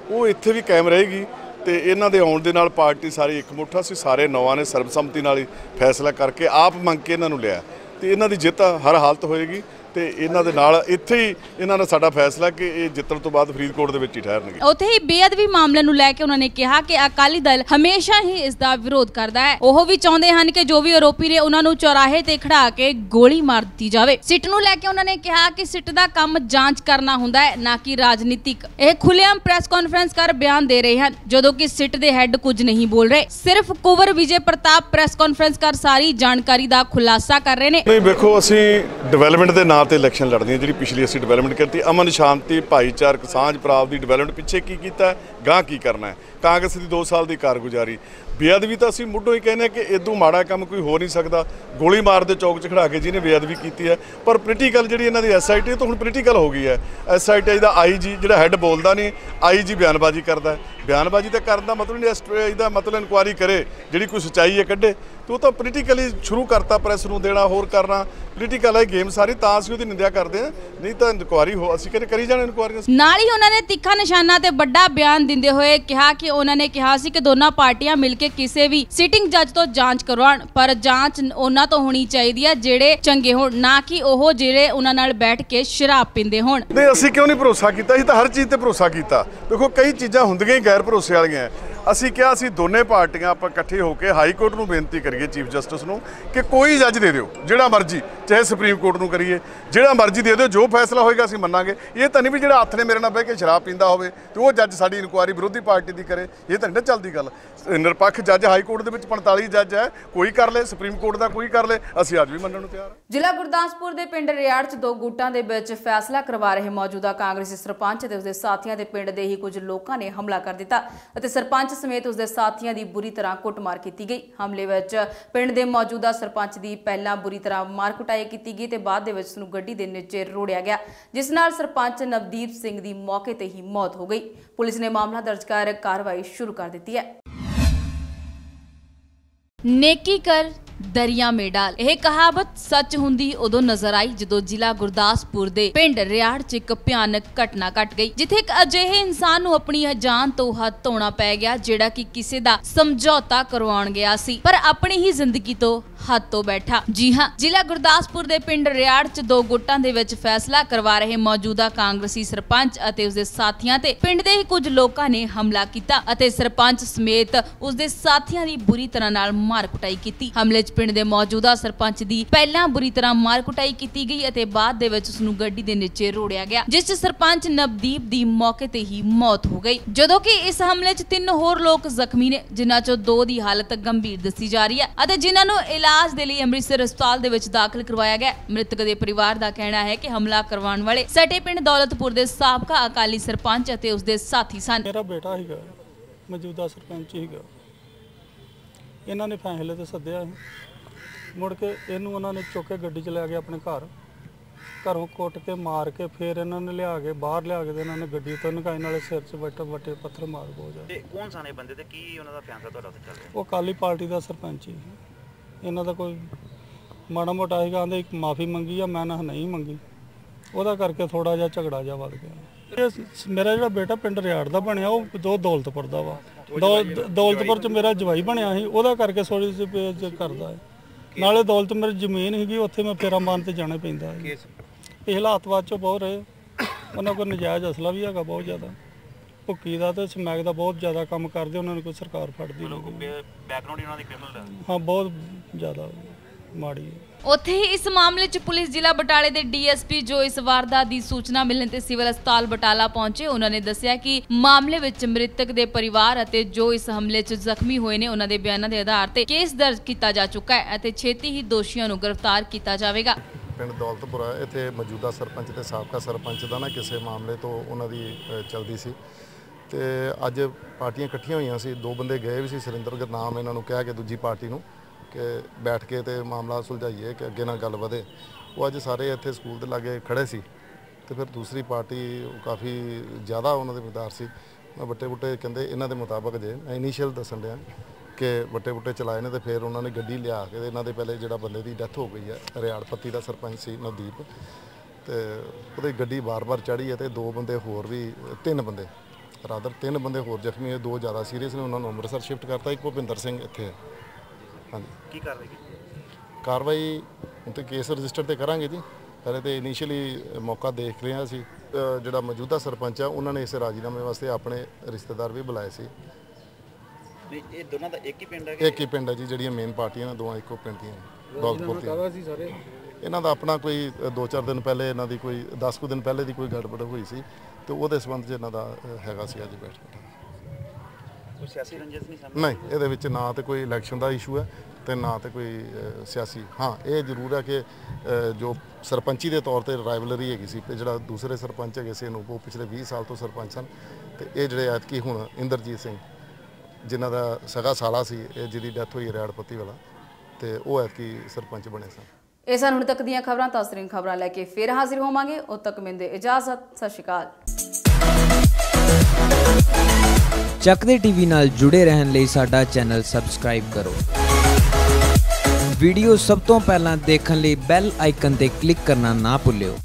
S5: ਉਹ ਇੱਥੇ ਵੀ ਕਾਇਮ ਰਹੇਗੀ ਤੇ ਇਹਨਾਂ ਦੇ ਆਉਣ ਦੇ ਨਾਲ ਪਾਰਟੀ ਸਾਰੀ ਇਕਮੁੱਠਾ ਸੀ ਸਾਰੇ ਨੌਵਾਂ ਨੇ, ਸਰਬਸੰਮਤੀ ਨਾਲ ਹੀ ਫੈਸਲਾ ਕਰਕੇ ਆਪ ਮੰਗ ਕੇ ਇਹਨਾਂ ਨੂੰ ਲਿਆ। ਤੇ ਇਹਨਾਂ ਦੀ ਜਿੱਤ ਹਰ ਹਾਲਤ ਹੋਏਗੀ। ਤੇ ਇਹਨਾਂ ਦੇ ਨਾਲ ਇੱਥੇ ਹੀ ਇਹਨਾਂ ਦਾ ਸਾਡਾ ਫੈਸਲਾ ਕਿ ਇਹ ਜਿੱਤਣ ਤੋਂ ਬਾਅਦ ਫਰੀਦਕੋਟ ਦੇ ਵਿੱਚ ਹੀ ਠਹਿਰਨਗੇ।
S1: ਉੱਥੇ ਹੀ ਬੇਅਦਬੀ ਮਾਮਲੇ ਨੂੰ ਲੈ ਕੇ ਉਹਨਾਂ ਨੇ ਕਿਹਾ ਕਿ ਅਕਾਲੀ ਦਲ ਹਮੇਸ਼ਾ ਹੀ ਇਸ ਦਾ ਵਿਰੋਧ ਕਰਦਾ ਹੈ। ਉਹ ਵੀ ਚਾਹੁੰਦੇ ਹਨ ਕਿ ਜੋ ਵੀ ਆਰੋਪੀ ਨੇ ਉਹਨਾਂ ਨੂੰ ਚੌਰਾਹੇ ਤੇ ਖੜਾ ਕੇ ਗੋਲੀ ਮਾਰ ਦਿੱਤੀ ਜਾਵੇ। ਸਿੱਟ ਨੂੰ ਲੈ ਕੇ ਉਹਨਾਂ ਨੇ ਕਿਹਾ ਕਿ ਸਿੱਟ ਦਾ ਕੰਮ ਜਾਂਚ ਕਰਨਾ ਹੁੰਦਾ ਹੈ ਨਾ ਕਿ ਰਾਜਨੀਤਿਕ। ਇਹ ਖੁੱਲ੍ਹੇਆਮ ਪ੍ਰੈਸ ਕਾਨਫਰੰਸ ਕਰ ਬਿਆਨ ਦੇ ਰਹੇ ਹਨ ਜਦੋਂ ਕਿ ਸਿੱਟ ਦੇ ਹੈੱਡ ਕੁਝ ਨਹੀਂ ਬੋਲ ਰਹੇ। ਸਿਰਫ ਕੁਵਰ ਵਿਜੇ ਪ੍ਰਤਾਪ ਪ੍ਰੈਸ ਕਾਨਫਰੰਸ ਕਰ ਸਾਰੀ ਜਾਣਕਾਰੀ ਦਾ ਖੁਲਾਸਾ ਕਰ ਰਹੇ ਨੇ।
S5: ਨਹੀਂ ਵੇਖੋ ਅਸੀਂ ਡਿਵੈਲਪਮੈਂਟ ਦੇ ਨਾਂ ਤੇ ਇਲੈਕਸ਼ਨ ਲੜਦੇ ਹਾਂ, ਜਿਹੜੀ ਪਿਛਲੀ ਅਸੀਂ ਡਿਵੈਲਪਮੈਂਟ ਕੀਤੀ ਅਮਨ ਸ਼ਾਂਤੀ, ਭਾਈਚਾਰਕ ਸਾਂਝ ਪ੍ਰਾਪਤ ਦੀ ਡਿਵੈਲਪਮੈਂਟ ਪਿੱਛੇ ਕੀ ਕੀਤਾ ਹੈ ਗਾਂ ਕੀ ਕਰਨਾ ਹੈ? ਕਾਂਗਰਸ ਦੀ 2 ਸਾਲ ਦੀ ਕਾਰਗੁਜ਼ਾਰੀ। ਬੇਅਦਬੀ ਤਾਂ ਅਸੀਂ ਮੁੱਢੋਂ ਹੀ ਕਹਿੰਦੇ ਹਾਂ ਕਿ ਇਦੋਂ ਮਾੜਾ ਕੰਮ ਕੋਈ ਹੋ ਨਹੀਂ ਸਕਦਾ। ਗੋਲੀ ਮਾਰ ਦੇ ਚੌਕ 'ਚ ਖੜਾ ਕੇ ਜਿਹਨੇ ਬੇਅਦਬੀ ਕੀਤੀ ਹੈ। ਪਰ ਪੋਲੀਟੀਕਲ ਜਿਹੜੀ ਇਹਨਾਂ ਦੀ ਐਸਆਈਟੀ ਤਾਂ ਹੁਣ ਪੋਲੀਟੀਕਲ ਹੋ ਗਈ ਹੈ। ਐਸਆਈਟੀ ਦਾ ਆਈਜੀ ਜਿਹੜਾ ਹੈੱਡ ਬੋਲਦਾ ਨਹੀਂ ਆਈਜੀ ਬਿਆਨਬਾਜ਼ੀ ਕਰਦਾ ਬਿਆਨਬਾਜ਼ੀ ਤਾਂ ਕਰਨ ਦਾ ਮਤਲਬ ਨਹੀਂ ਐਸਆਈਟੀ ਦਾ ਮਤਲਬ ਇਨਕੁਆਰੀ ਕਰੇ, ਜਿਹੜੀ ਕੋਈ ਸੱਚਾਈ ਹੈ ਕੱਢੇ। ਤੇ ਉਹ ਤਾਂ ਪੋਲੀਟੀਕਲੀ ਸ਼ੁਰੂ ਕਰਤਾ ਪ੍ਰੈਸ ਨੂੰ ਦੇਣਾ, ਹੋਰ ਕਰਨਾ। ਪੋਲੀਟੀਕਲ ਹੈ ਗੇਮ ਸਾਰੀ, ਤਾਂ ਅਸੀਂ ਉਹਦੀ ਨਿੰਦਿਆ ਕਰਦੇ ਹਾਂ। ਨਹੀਂ ਤਾਂ ਇਨਕੁਆਰੀ ਹੋ, ਅਸੀਂ ਕਹਿੰਦੇ ਕਰੀ ਜਾਣ ਇਨਕੁਆਰੀਆਂ।
S1: ਨਾਲ ਹੀ ਉਹਨਾਂ ਨੇ ਤਿੱਖਾ ਨਿਸ਼ਾਨਾ ਤੇ ਵੱਡਾ ਬਿਆਨ ਦਿੰਦੇ ਹੋਏ ਕਿਹਾ ਕਿ ਉਹਨਾਂ ਨੇ ਕਿਹਾ ਸੀ ਕਿ ਦੋਨਾਂ ਪਾਰਟੀਆਂ ਮਿਲ ਕੇ ਕਿਸੇ ਵੀ ਸਿਟਿੰਗ ਜੱਜ ਤੋਂ ਜਾਂਚ ਕਰਵਾਉਣ, ਪਰ ਜਾਂਚ ਉਹਨਾਂ ਤੋਂ ਹੋਣੀ ਚਾਹੀਦੀ ਹੈ ਜਿਹੜੇ ਚੰਗੇ ਹੋਣ, ਨਾ ਕਿ ਉਹ ਜਿਹੜੇ ਉਹਨਾਂ ਨਾਲ ਬੈਠ ਕੇ ਸ਼ਰਾਬ ਪੀਂਦੇ ਹੋਣ।
S5: ਨਹੀਂ, ਅਸੀਂ ਕਿਉਂ ਨਹੀਂ ਭਰੋਸਾ ਕੀਤਾ? ਸੀ ਤਾਂ ਹਰ ਚੀਜ਼ ਤੇ ਭਰੋਸਾ ਕੀਤਾ। ਦੇਖੋ, ਕਈ ਚੀਜ਼ਾਂ ਹੁੰਦੀਆਂ ਹੀ ਗੈਰ ਭਰੋਸੇ ਵਾਲੀਆਂ। ਅਸੀਂ ਕਿਹਾ ਅਸੀਂ ਦੋਨੇ ਪਾਰਟੀਆਂ ਆਪਾਂ ਇਕੱਠੇ ਹੋ ਕੇ ਹਾਈ ਕੋਰਟ ਨੂੰ ਬੇਨਤੀ ਕਰੀਏ ਚੀਫ ਜਸਟਿਸ ਨੂੰ ਕਿ ਕੋਈ ਜੱਜ ਦੇ ਦਿਓ, ਜਿਹੜਾ ਮਰਜ਼ੀ, ਚਾਹੇ ਸੁਪਰੀਮ ਕੋਰਟ ਨੂੰ ਕਰੀਏ, ਜਿਹੜਾ ਮਰਜ਼ੀ ਦੇ ਦਿਓ, ਜੋ ਫੈਸਲਾ ਹੋਏਗਾ ਅਸੀਂ ਮੰਨਾਂਗੇ। ਇਹ ਤਾਂ ਨਹੀਂ ਵੀ ਜਿਹੜਾ ਹੱਥ ਨੇ ਮੇਰੇ ਨਾਲ ਬਹਿ ਕੇ ਸ਼ਰਾਬ ਪੀਂਦਾ ਹੋਵੇ ਤੇ ਉਹ ਜੱਜ ਸਾਡੀ ਇਨਕੁਆਇਰੀ ਵਿਰੋਧੀ ਪਾਰਟੀ ਦੀ ਕਰੇ, ਇਹ ਤਾਂ ਨਹੀਂ ਨਾ ਚੱਲਦੀ ਗੱਲ। ਨਿਰਪੱਖ ਜੱਜ ਹਾਈ ਕੋਰਟ ਦੇ ਵਿੱਚ 45 ਜੱਜ ਹੈ, ਕੋਈ ਕਰ ਲੇ, ਸੁਪਰੀਮ ਕੋਰਟ ਦਾ ਕੋਈ ਕਰ ਲੇ, ਅਸੀਂ ਅੱਜ ਵੀ ਮੰਨਣ ਨੂੰ ਤਿਆਰ ਹਾਂ।
S1: ਜ਼ਿਲ੍ਹਾ ਗੁਰਦਾਸਪੁਰ ਦੇ ਪਿੰਡ ਰਿਆੜ 'ਚ ਦੋ ਗੁੱਟਾਂ ਦੇ ਵਿੱਚ ਫੈਸਲਾ ਕਰਵਾ ਰਹੇ ਮੌਜੂਦਾ ਕਾਂਗਰਸੀ ਸਰਪੰਚ ਤੇ ਉਸਦੇ ਸਾਥੀਆਂ ਦੇ ਪਿੰਡ ਦੇ ਹੀ ਕੁਝ ਲੋਕਾਂ ਨੇ ਹਮਲਾ ਕਰ ਦਿੱਤਾ ਅਤੇ ਸਰਪੰਚ ਸਮੇਤ ਉਸਦੇ ਸਾਥੀਆਂ ਦੀ ਬੁਰੀ ਤਰ੍ਹਾਂ ਕੁੱਟਮਾਰ ਕੀਤੀ ਗਈ। ਹਮਲੇ ਵਿੱਚ ਪਿੰਡ ਦੇ ਮੌਜੂਦਾ ਸਰਪੰਚ ਦੀ ਪਹਿਲਾਂ ਬੁਰੀ ਤਰ੍ਹਾਂ ਮਾਰ ਕੁਟਾਈ ਕੀਤੀ ਗਈ ਤੇ ਬਾਅਦ ਦੇ ਵਿੱਚ ਉਸ ਨੂੰ ਗੱਡੀ ਦੇ ਨੀਚੇ ਰੋੜਿਆ ਗਿਆ, ਜਿਸ ਨਾਲ ਸਰਪੰਚ ਨਵਦੀਪ ਸਿੰਘ ਦੀ ਮੌਕੇ ਤੇ ਹੀ ਮੌਤ ਹੋ ਗਈ। ਪੁਲਿਸ ਨੇ ਮਾਮਲਾ ਦਰਜ ਕਰ ਕਾਰਵਾਈ ਸ਼ੁਰੂ ਕਰ ਦਿੱਤੀ ਹੈ। ਨੇਕੀ ਕਰ ਦਰਿਆ ਮੇ ਇਹ ਕਹਾਵਤ ਸੱਚ ਹੁੰਦੀ ਉਦੋਂ ਨਜ਼ਰ ਆਈ ਜਦੋਂ ਜ਼ਿਲ੍ਹਾ ਗੁਰਦਾਸਪੁਰ ਦੇ ਪਿੰਡ ਰਿਆੜ 'ਚ ਇੱਕ ਭਿਆਨਕ ਘਟਨਾ ਘਟ ਗਈ, ਜਿੱਥੇ ਇੱਕ ਅਜਿਹੇ ਇਨਸਾਨ ਨੂੰ ਆਪਣੀ ਜਾਨ ਤੋਂ ਹੱਥ ਧੋਣਾ ਪੈ ਗਿਆ, ਜਿਹੜਾ ਕਿ ਕਿਸੇ ਦਾ ਸਮਝੌਤਾ ਕਰਵਾਉਣ ਗਿਆ ਸੀ। ਪਰ ਆਪਣੀ ਹੀ ਜ਼ਿੰਦਗੀ ਤੋਂ ਹੱਥ ਤੋਂ ਬੈਠਾ। ਜੀ ਹਾਂ, ਜ਼ਿਲ੍ਹਾ ਗੁਰਦਾਸਪੁਰ ਦੇ ਪਿੰਡ ਰਿਆੜ 'ਚ ਦੋ ਗੁੱਟਾਂ ਦੇ ਵਿੱਚ ਫੈਸਲਾ ਕਰਵਾ ਰਹੇ ਮੌਜੂਦਾ ਕਾਂਗਰਸੀ ਸਰਪੰਚ ਅਤੇ ਉਸਦੇ ਸਾਥੀਆਂ ਤੇ ਪਿੰਡ ਦੇ ਹੀ ਕੁਝ ਲੋਕਾਂ ਨੇ ਹਮਲਾ ਕੀਤਾ ਅਤੇ ਸਰਪੰਚ ਸਮੇਤ ਉਸਦੇ ਸਾਥੀਆਂ ਦੀ ਬੁਰੀ ਤਰ੍ਹਾਂ ਨਾਲ ਮਾਰ ਕੁਟਾਈ ਕੀਤੀ। ਹਮਲੇ 'ਚ ਪਿੰਡ ਦੇ ਮੌਜੂਦਾ ਸਰਪੰਚ ਦੀ ਪਹਿਲਾਂ ਬੁਰੀ ਤਰ੍ਹਾਂ ਮਾਰ ਕੁਟਾਈ ਕੀਤੀ ਗਈ ਅਤੇ ਬਾਅਦ ਦੇ ਵਿੱਚ ਉਸ ਨੂੰ ਗੱਡੀ ਦੇ ਨੀਚੇ ਰੋੜਿਆ ਗਿਆ, ਜਿਸ 'ਚ ਸਰਪੰਚ ਨਵਦੀਪ ਦੀ ਮੌਕੇ ਤੇ ਹੀ ਮੌਤ ਹੋ ਗਈ। ਜਦੋਂ ਕਿ ਇਸ ਹਮਲੇ 'ਚ ਤਿੰਨ ਹੋਰ ਲੋਕ ਜ਼ਖਮੀ ਨੇ, ਜਿਨ੍ਹਾਂ 'ਚੋਂ ਦੋ ਦੀ ਹਾਲਤ ਗੰਭੀਰ ਦੱਸੀ ਜਾ ਰਹੀ ਹੈ ਅਤੇ ਜਿਨ੍ਹਾਂ ਨੂੰ ਇਲਾਜ ਦੇ ਲਈ ਅੰਮ੍ਰਿਤਸਰ ਹਸਪਤਾਲ ਦੇ ਵਿੱਚ ਦਾਖਲ ਕਰਵਾਇਆ ਗਿਆ। ਹੈ। ਮ੍ਰਿਤਕ ਦੇ ਪਰਿਵਾਰ ਦਾ ਕਹਿਣਾ ਹੈ ਕਿ ਹਮਲਾ ਕਰਵਾਉਣ ਵਾਲੇ ਸਟੇ ਪਿੰਡ ਦੌਲਤਪੁਰ ਦੇ ਸਾਬਕਾ ਅਕਾਲੀ ਸਰਪੰਚ ਅਤੇ ਉਸਦੇ ਸਾਥੀ ਸਨ।
S6: ਮੇਰਾ ਬੇਟਾ ਸੀਗਾ ਮੌਜੂਦਾ ਸਰਪੰਚ ਸੀਗਾ। ਇਹਨਾਂ ਨੇ ਫੈਸਲੇ ਤੇ ਸੱਦਿਆ ਮੁੜ ਕੇ ਇਹਨੂੰ ਉਹਨਾਂ ਨੇ ਚੁੱਕ ਕੇ ਗੱਡੀ 'ਚ ਲੈ ਗਏ ਆਪਣੇ ਘਰ। ਘਰੋਂ ਕੁੱਟ ਕੇ ਮਾਰ ਕੇ ਫਿਰ ਇਹਨਾਂ ਨੇ ਲਿਆ ਕੇ ਬਾਹਰ ਲਿਆ ਕੇ ਤੇ ਇਹਨਾਂ ਨੇ ਗੱਡੀ ਤੋਂ ਨਕਾਈ ਨਾਲੇ ਸਿਰ 'ਚ ਵੱਟੇ ਵੱਟੇ ਪੱਥਰ ਮਾਰ ਬੋ ਜਾ
S7: ਤੇ ਕੌਣ ਸਾਨੇ ਬੰਦੇ ਤੇ ਕੀ ਉਹਨਾਂ ਦਾ ਫੈਸਲਾ ਤੁਹਾਡਾ ਉੱਥੇ ਚੱਲ ਰਿਹਾ?
S6: ਉਹ ਕਾਲੀ ਪਾਰਟੀ ਦਾ ਸਰਪੰਚ ਸੀ। ਇਹਨਾਂ ਦਾ ਕੋਈ ਮਾੜਾ ਮੋਟਾ ਸੀਗਾ ਆਂਦੇ ਇੱਕ ਮਾਫੀ ਮੰਗੀ ਆ ਮੈਂ ਨਾ ਨਹੀਂ ਮੰਗੀ। ਉਹਦਾ ਕਰਕੇ ਥੋੜਾ ਜਿਹਾ ਝਗੜਾ ਜਿਹਾ ਵੱਧ ਗਿਆ। ਮੇਰਾ ਜਿਹੜਾ ਬੇਟਾ ਪਿੰਡ ਰਿਆੜ ਦਾ ਬਣਿਆ ਉਹ ਦੋ ਦੌਲਤਪੁਰ ਦਾ ਵਾ। ਦੌਲ- ਦੌਲਤਪੁਰ ਚ ਮੇਰਾ ਜਵਾਈ ਬਣਿਆ ਸੀ ਉਹਦਾ ਕਰਕੇ ਪੇਜ ਕਰਦਾ ਹੈ। ਨਾਲੇ ਦੌਲਤ ਮੇਰੀ ਜ਼ਮੀਨ ਸੀਗੀ ਉੱਥੇ ਮੈਂ ਫੇਰਾ ਮਾਰਨ ਤੇ ਜਾਣਾ ਪੈਂਦਾ ਹੈ ਇਹ ਹਾਲਾਤਵਾਦ ਚੋਂ ਬਹੁਤ ਰਹੇ। ਉਹਨਾਂ ਕੋਲ ਨਜਾਇਜ਼ ਅਸਲਾ ਵੀ ਹੈਗਾ ਬਹੁਤ ਜ਼ਿਆਦਾ। ਭੁੱਕੀ ਦਾ ਤੇ ਸਮੈਕ ਦਾ ਬਹੁਤ ਜ਼ਿਆਦਾ ਕੰਮ ਕਰਦੇ ਉਹਨਾਂ ਨੂੰ ਕੋਈ ਸਰਕਾਰ ਫੜਦੀ ਨਹੀਂ।
S7: ਬੈਕਗ੍ਰਾਉਂਡ ਉਹਨਾਂ ਦੀ ਕ੍ਰਿਮੀਨਲ ਹੈ
S6: ਹਾਂ ਬਹੁਤ ਜ਼ਿਆਦਾ ਮਾੜੀ। ਹੈ
S1: ਉੱਥੇ ਹੀ ਇਸ ਮਾਮਲੇ 'ਚ ਪੁਲਿਸ ਜ਼ਿਲ੍ਹਾ ਬਟਾਲੇ ਦੇ ਡੀਐਸਪੀ ਜੋ ਇਸ ਵਾਰਦਾਤ ਦੀ ਸੂਚਨਾ ਮਿਲਣ ਤੇ ਸਿਵਲ ਹਸਪਤਾਲ ਬਟਾਲਾ ਪਹੁੰਚੇ ਉਹਨਾਂ ਨੇ ਦੱਸਿਆ ਕਿ ਮਾਮਲੇ ਵਿੱਚ ਮ੍ਰਿਤਕ ਦੇ ਪਰਿਵਾਰ ਅਤੇ ਜੋ ਇਸ ਹਮਲੇ 'ਚ ਜ਼ਖਮੀ ਹੋਏ ਨੇ ਉਹਨਾਂ ਦੇ ਬਿਆਨਾਂ ਦੇ ਆਧਾਰ ਤੇ ਕੇਸ ਦਰਜ ਕੀਤਾ ਜਾ ਚੁੱਕਾ ਹੈ ਅਤੇ ਛੇਤੀ ਹੀ ਦੋਸ਼ੀਆਂ ਨੂੰ ਗ੍ਰਿਫਤਾਰ ਕੀਤਾ ਜਾਵੇਗਾ।
S8: ਪਿੰਡ ਦੌਲਤਪੁਰਾ ਇੱਥੇ ਮੌਜੂਦਾ ਸਰਪੰਚ ਤੇ ਸਾਬਕਾ ਸਰਪੰਚ ਦਾ ਨਾ ਕਿਸੇ ਮਾਮਲੇ ਤੋਂ ਉਹਨਾਂ ਦੀ ਚੱਲਦੀ ਸੀ। ਤੇ ਅੱਜ ਪਾਰਟੀਆਂ ਇਕੱਠੀਆਂ ਹੋਈਆਂ ਸੀ। ਦੋ ਬੰਦੇ ਗਏ ਵੀ ਸੀ ਸੁਰਿੰਦਰ ਗੁਰਨਾਮ ਇਹਨਾਂ ਨੂੰ ਕਹਿ ਕੇ ਦੂਜੀ ਪਾਰਟੀ ਨੂੰ ਕਿ ਬੈਠ ਕੇ ਤੇ ਮਾਮਲਾ ਸੁਲਝਾਈਏ, ਕਿ ਅੱਗੇ ਨਾਲ ਗੱਲ ਵਧੇ। ਉਹ ਅੱਜ ਸਾਰੇ ਇੱਥੇ ਸਕੂਲ ਦੇ ਲਾਗੇ ਖੜੇ ਸੀ ਤੇ ਫਿਰ ਦੂਸਰੀ ਪਾਰਟੀ ਕਾਫੀ ਜ਼ਿਆਦਾ ਉਹਨਾਂ ਦੇ ਮਿਕਦਾਰ ਸੀ। ਮੈਂ ਵੱਟੇ ਬੁੱਟੇ ਕਹਿੰਦੇ ਇਹਨਾਂ ਦੇ ਮੁਤਾਬਕ ਜੇ। ਮੈਂ ਇਨੀਸ਼ੀਅਲ ਦੱਸਣ ਡਿਆ ਕਿ ਵੱਟੇ ਬੁੱਟੇ ਚਲਾਏ ਨੇ ਤੇ ਫਿਰ ਉਹਨਾਂ ਨੇ ਗੱਡੀ ਲਿਆ ਕੇ ਤੇ ਇਹਨਾਂ ਦੇ ਪਹਿਲੇ ਜਿਹੜਾ ਬੰਦੇ ਦੀ ਡੈਥ ਹੋ ਗਈ ਹੈ ਰਿਆੜ ਪੱਤੀ ਦਾ ਸਰਪੰਚ ਸੀ ਨਵਦੀਪ। ਤੇ ਉਹਦੀ ਗੱਡੀ ਬਾਰ-ਬਾਰ ਚੜੀ ਹੈ ਤੇ ਦੋ ਬੰਦੇ ਹੋਰ ਵੀ, ਤਿੰਨ ਬੰਦੇ ਰਾਦਰ ਤਿੰਨ ਬੰਦੇ ਹੋਰ ਜ਼ਖਮੀ ਹੋਏ ਦੋ ਜ਼ਿਆਦਾ ਸੀਰੀਅਸ ਨੇ ਉਹਨਾਂ ਨੂੰ ਅੰਮ੍ਰਿਤਸਰ ਸ਼ਿਫਟ ਕਰਤਾ ਇੱਕ ਭੁਪਿੰਦਰ ਸਿੰਘ ਇੱਥੇ ਹੈ। ਹਾਂਜੀ।
S7: ਕੀ ਕਾਰਵਾਈ ਕੀਤੀ
S8: ਕਾਰਵਾਈ ਤੇ ਕੇਸ ਰਜਿਸਟਰ ਤੇ ਕਰਾਂਗੇ ਜੀ। ਪਹਿਲੇ ਤੇ ਇਨੀਸ਼ੀਅਲੀ ਮੌਕਾ ਦੇਖ ਰਹੇ ਹਾਂ ਅਸੀਂ। ਅ, ਜਿਹੜਾ ਮੌਜੂਦਾ ਸਰਪੰਚ ਆ ਉਹਨਾਂ ਨੇ ਇਸ ਰਾਜੀਨਾਮੇ ਵਾਸਤੇ ਆਪਣੇ ਰਿਸ਼ਤੇਦਾਰ ਵੀ ਬੁਲਾਏ ਸੀ।
S7: ਨਹੀਂ ਇਹ ਦੋਨਾਂ ਦਾ ਇੱਕ ਹੀ ਪਿੰਡ ਹੈ
S8: ਇੱਕ ਹੀ ਪਿੰਡ ਹੈ ਜੀ ਜਿਹੜੀਆਂ ਮੇਨ ਪਾਰਟੀਆਂ ਨੇ ਦੋਵਾਂ ਇੱਕੋ ਪਿੰਡ ਦੀਆਂ ਦੌਲਤਪੁਰ ਦੀਆਂ। ਸੀ ਸਾਰੇ? ਇਹਨਾਂ ਦਾ ਆਪਣਾ ਕੋਈ 2-4 ਦਿਨ ਪਹਿਲੇ ਇਹਨਾਂ ਦੀ ਕੋਈ 10 ਕੁ ਦਿਨ ਪਹਿਲੇ ਦੀ ਕੋਈ ਗੜਬੜ ਹੋਈ ਸੀ। ਤੇ ਉਹਦੇ ਸੰਬੰਧ 'ਚ ਇਹਨਾਂ ਦਾ ਹੈਗਾ ਸੀ ਅੱਜ ਬੈਠ
S7: ਕੋਈ ਸਿਆਸੀ ਰੰਜਿਸ਼ ਨਹੀਂ ਸਾਹਮਣੇ?
S8: ਨਹੀਂ ਇਹਦੇ ਵਿੱਚ ਨਾ ਤੇ ਕੋਈ ਇਲੈਕਸ਼ਨ ਦਾ ਇਸ਼ੂ ਹੈ ਤੇ ਨਾ ਤੇ ਕੋਈ ਸਿਆਸੀ। ਹਾਂ ਇਹ ਜ਼ਰੂਰ ਹੈ ਕਿ ਜੋ ਸਰਪੰਚੀ ਦੇ ਤੌਰ ਤੇ ਰਾਈਵਲਰੀ ਹੈਗੀ ਸੀ ਤੇ ਜਿਹੜਾ ਦੂਸਰੇ ਸਰਪੰਚ ਹੈਗੇ ਸੀ ਉਹ ਪਿਛਲੇ 20 ਸਾਲ ਤੋਂ ਸਰਪੰਚ ਸਨ। ਤੇ ਇਹ ਜਿਹੜੇ ਐਤਕੀ ਹੁਣ ਇੰਦਰਜੀਤ ਸਿੰਘ ਜਿਨ੍ਹਾਂ ਦਾ ਸਗਾ ਸਾਲਾ ਸੀ ਇਹ ਜਿਹਦੀ ਡੈਥ ਹੋਈ ਰੈੜਪੱਤੀ ਵਾਲਾ ਤੇ ਉਹ ਐਤਕੀ ਸਰਪੰਚ ਬਣੇ ਸਨ।
S1: ਇਹ ਸਨ ਹੁਣ ਤੱਕ ਦੀਆਂ ਖਬਰਾਂ ਤਾਸਰੀਨ ਖਬਰਾਂ ਲੈ ਕੇ ਫਿਰ ਹਾਜ਼ਰ ਹੋਵਾਂਗੇ। ਉਦ ਤੱਕ ਮਿੰਦੇ ਇਜਾਜ਼ਤ ਸਤਿ ਸ਼੍ਰੀ ਅਕਾਲ।
S9: ਚੱਕਦੇ ਟੀਵੀ ਨਾਲ ਜੁੜੇ ਰਹਿਣ ਲਈ ਸਾਡਾ ਚੈਨਲ ਸਬਸਕ੍ਰਾਈਬ ਕਰੋ। ਵੀਡੀਓ ਸਭ ਤੋਂ ਪਹਿਲਾਂ ਦੇਖਣ ਲਈ ਬੈਲ ਆਈਕਨ ਤੇ ਕਲਿੱਕ ਕਰਨਾ ਨਾ ਭੁੱਲਿਓ।